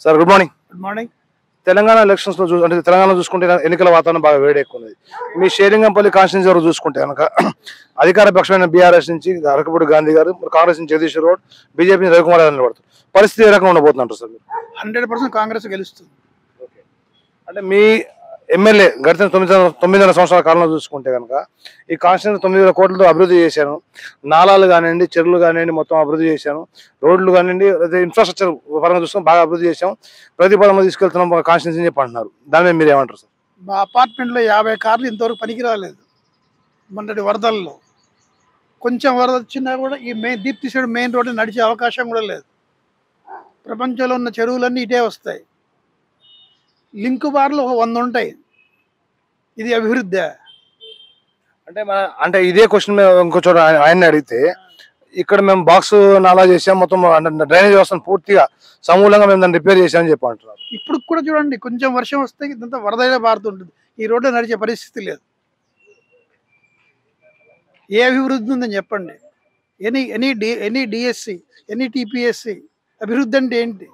Sir good morning good morning Telangana ఎలక్షన్స్లో చూ అంటే తెలంగాణ చూసుకుంటే ఎన్నికల వాతావరణం బాగా వేడి ఎక్కువ ఉన్నది. మీ షేరింగంపల్లి కాన్స్టిట్యూన్సీ వరకు చూసుకుంటే కనుక అధికార పక్షమైన బీఆర్ఎస్ నుంచి అరకపూడి గాంధీ గారు కాంగ్రెస్ నుంచి జగదీష్ రోడ్ బీజేపీ నుంచి రవికుమార్ గారు నిలబడుతుంది పరిస్థితి ఏ రకంగా ఉండబోతుందంటారు సార్ మీరు? హండ్రెడ్ పర్సెంట్ కాంగ్రెస్ గెలుస్తుంది. అంటే మీ ఎమ్మెల్యే గడిచిన తొమ్మిది తొమ్మిదిన్నర సంవత్సరాల కాలంలో చూసుకుంటే కనుక ఈ కాన్స్టిట్యూన్సీ తొమ్మిది వేల కోట్లతో అభివృద్ధి చేశాను. నాలాలు కానివ్వండి చెరువులు కానివ్వండి మొత్తం అభివృద్ధి చేశాను. రోడ్లు కానివ్వండి అదే ఇన్ఫ్రాస్ట్రక్చర్ పరంగా చూసుకొని బాగా అభివృద్ధి చేశాం. ప్రతి పదంలో తీసుకెళ్తున్నాం కాన్స్టిట్యూన్సీ అని చెప్పి అంటున్నారు దాని మీద మీరు ఏమంటారు సార్? మా అపార్ట్మెంట్లో యాభై కార్లు ఇంతవరకు పనికి రాలేదు. మొన్నటి వరదల్లో. కొంచెం వరద వచ్చినా కూడా ఈ main Deepti side main road నడిచే అవకాశం కూడా లేదు. ప్రపంచంలో ఉన్న చెరువులన్నీ ఇటే వస్తాయి. లింక్ బార్లు ఒక వంద ఉంటాయి ఇది అభివృద్ధి. అంటే మన అంటే ఇదే క్వశ్చన్ ఇంకో చోట ఆయన- ఆయన్ని అడిగితే ఇక్కడ మేము బాక్స్ నాలా చేసాం మొత్తం డ్రైనేజ్ వ్యవస్థను పూర్తిగా సమూలంగా మేము దాన్ని రిపేర్ చేసామని చెప్పి అంటున్నారు. ఇప్పుడు కూడా చూడండి కొంచెం వర్షం వస్తే ఇదంతా వరదగా పారుతుంటుంది ఈ రోడ్డు నడిచే పరిస్థితి లేదు. ఏ అభివృద్ధి ఉందని చెప్పండి. Any any D any DSC any TPSC అభివృద్ధి అంటే ఏంటి?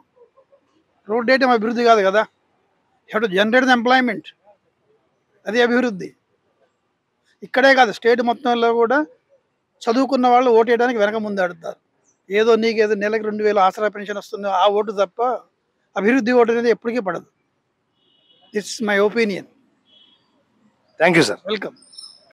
రోడ్ డేటం అభివృద్ధి కాదు కదా. Have to generate the employment అది అభివృద్ధి. ఇక్కడే కాదు స్టేట్ మొత్తంలో కూడా చదువుకున్న వాళ్ళు ఓటు వేయడానికి వెనక ముందు ఆడుతారు. ఏదో నీకేదో నెలకు రెండు వేలు ఆసరా పెన్షన్ వస్తుందో ఆ ఓటు తప్ప అభివృద్ధి ఓటు అనేది ఎప్పటికీ పడదు. This my opinion thank you sir welcome